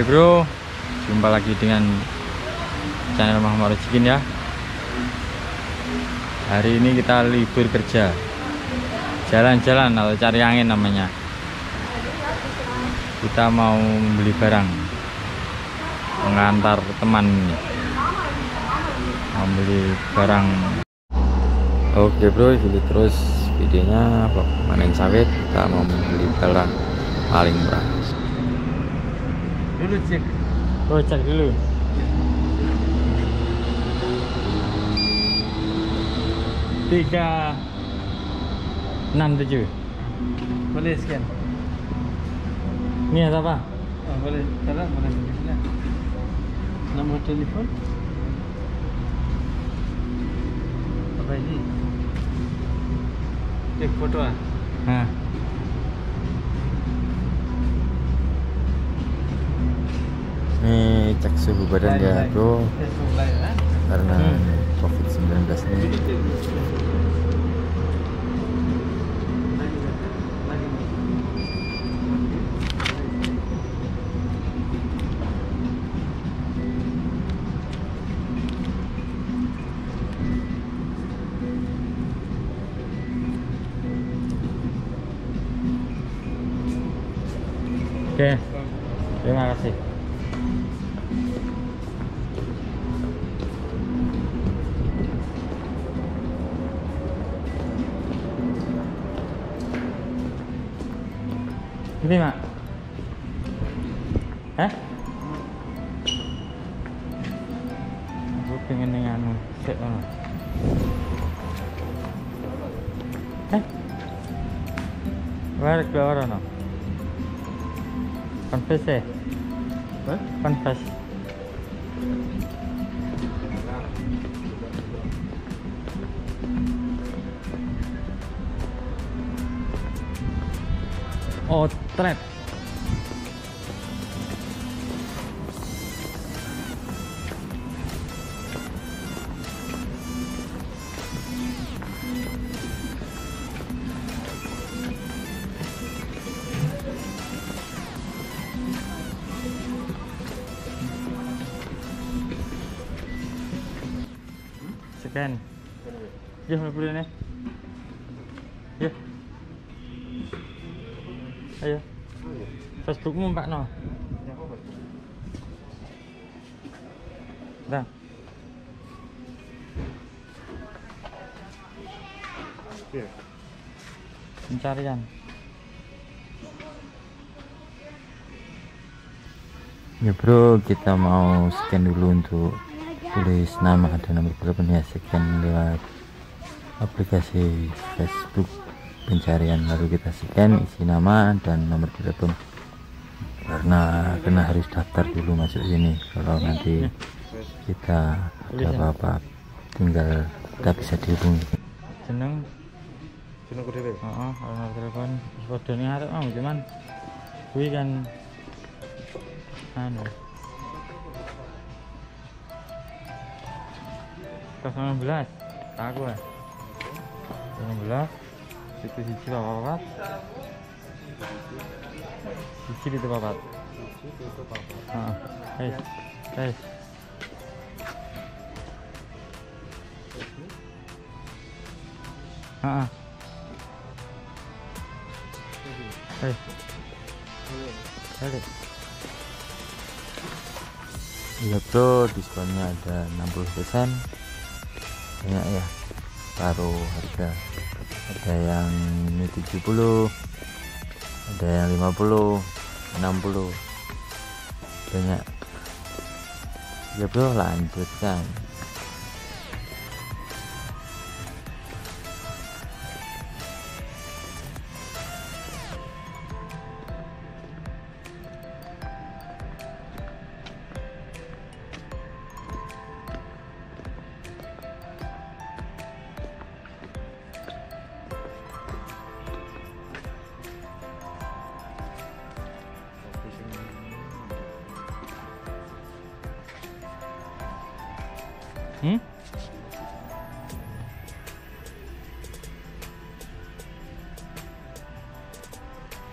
Oke bro, jumpa lagi dengan channel Muhammad Rezekin ya. Hari ini kita libur kerja, jalan-jalan atau cari angin namanya. Kita mau beli barang, mengantar teman ini, mau beli barang. Oke bro, ikuti terus videonya panen sawit. Kita mau beli barang paling murah. Dulu cek Oh cek dulu. Tiga enam tujuh. boleh scan? Ini ada apa? oh, boleh. Sekarang boleh nomor telepon? Apa ini? Cek foto ah Ini cek suhu badan ya bro ah karena Hmm. COVID-19 ini. oke. Terima kasih. Ini mak. Eh? Aku pengen yang anu sik ngono. Eh? Where keluar ono? Confess eh? Hah? Confess. Trap. Scan. Ya, mlebu rene. Facebookmu Mbak No. Dah. Pencarian. Ya bro, kita mau scan dulu untuk tulis nama dan nomor telepon ya scan lewat aplikasi Facebook pencarian lalu kita scan isi nama dan nomor telepon karena kena harus daftar dulu masuk sini kalau nanti kita ada apa-apa tinggal kita bisa dihubungi Jeneng Jeneng ku dhewe Heeh, nomor telepon padha ning arep mau cuman kuwi kan anu. Kelas 19. Aku ya. 19. Situ siji papat. Siji itu papat. Heeh. Guys. Guys. Heeh. Hei. Balik. Iya bro, diskonnya ada 60% banyak ya taruh harga ada yang ini 70 ada yang 50 60 banyak. Ya bro lanjutkan Hmm?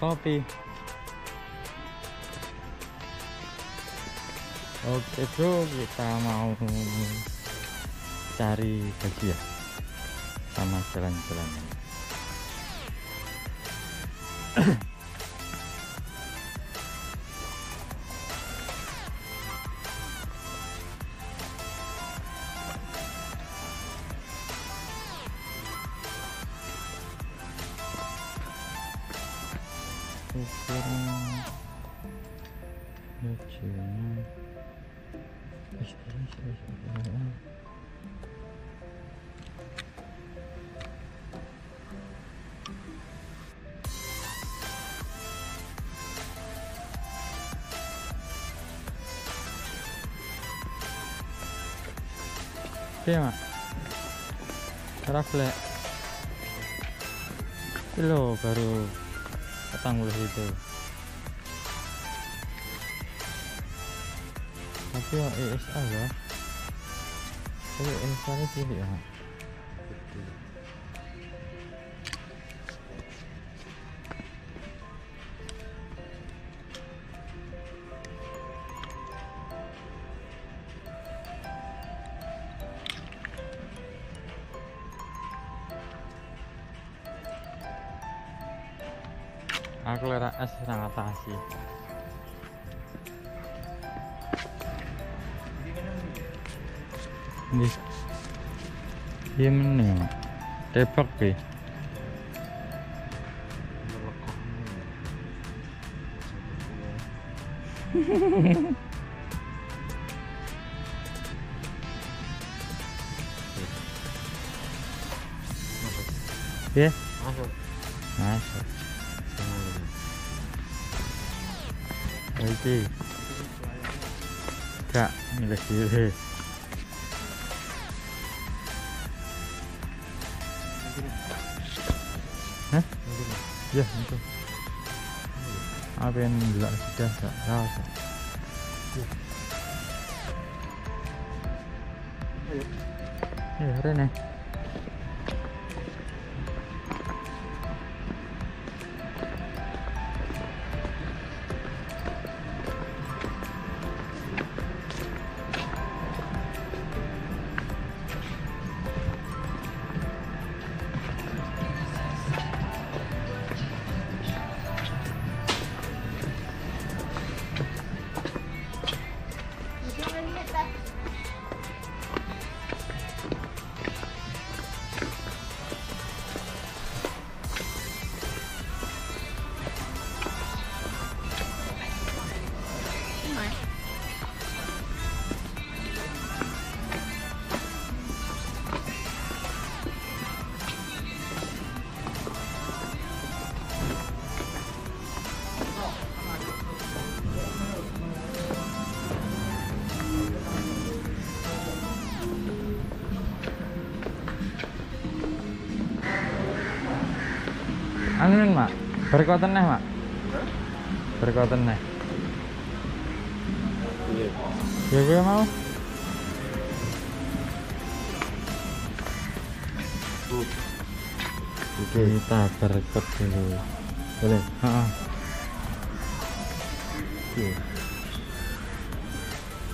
Kopi. Oke bro, kita mau cari baju ya sama jalan-jalan. ところ27よいしょよいしょよいしょよいしょ tema rafle hello baru petang puluh itu tapi ya ESA ya. Tapi ESA ini cilik ya aku lera es Nggih. Iya meneh. Tebak be. Ya, masuk. Oke. Kak, milih pilih. Hah? Ya, itu. Apa yang gelap sudah tak tahu. Kak. Ya, Rene. Anu mak, berkoten neh mak. Berkoten neh. Ya gue mau. Kita berkot dulu. Boleh? Heeh.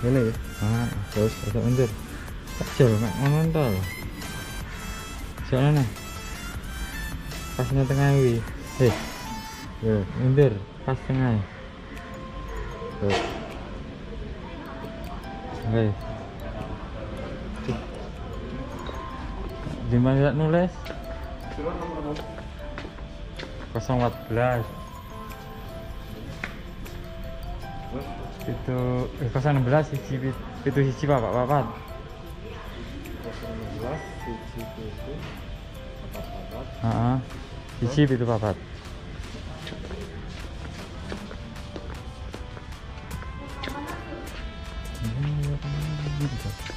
Boleh ya? Ah, terus agak mundur. Kecil, mak ngono. Soalnya nih. Pas tengah wi. Eh. Yo, mundur pas tengah. Tuh. Hei. Di mana nulis? 014 itu eh, 016 siji pitu siji bapak bapak 016 siji papat heeh siji pitu papat Thank hmm. you.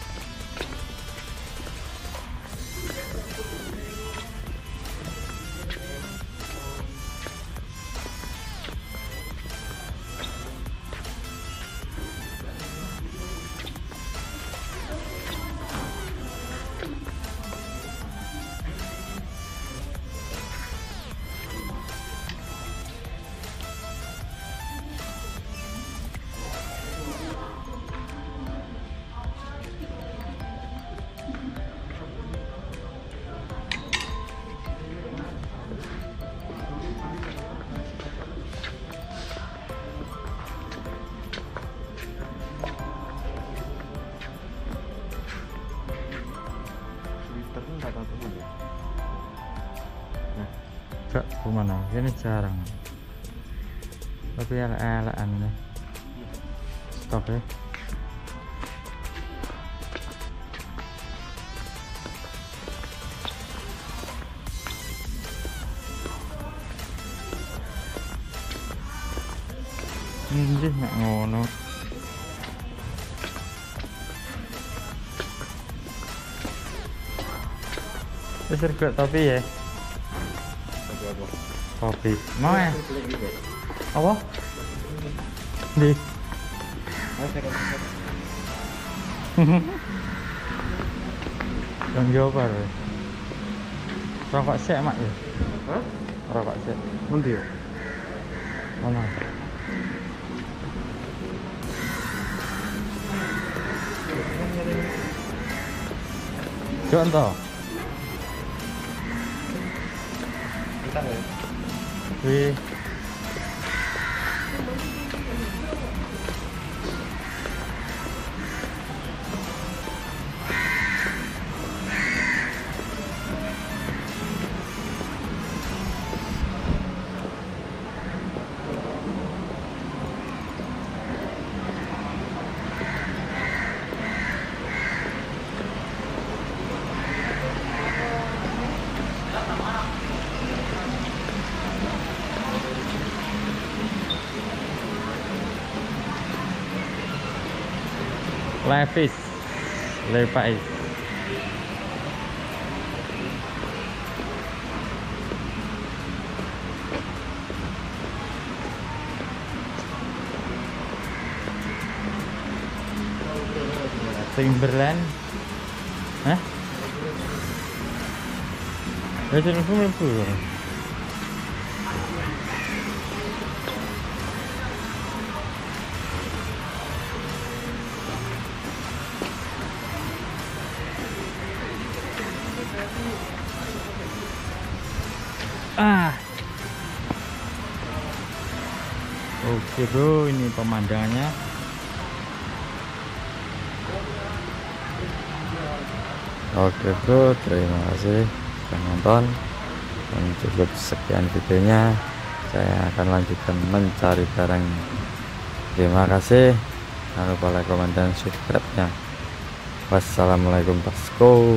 Ke mana? Ini jarang. Tapi elek-elekan nih. Stop ya. Ini nggak ngono. Wis rego topi ya. Topi. Mau ya? Apa? Di. Yang jawab apa? Rokok sih mak ya? Hah? Rokok sih. Nanti ya? Mana? Contoh. Kita ya? Levis. Levi's. Timberland. Hah? Ya jadi mlebu. Oke bro, ini pemandangannya. Oke bro, terima kasih sudah nonton. Dan cukup sekian videonya. Saya akan lanjutkan mencari barang. Terima kasih. Jangan lupa like, komen, dan subscribe-nya. Wassalamualaikum Pasko.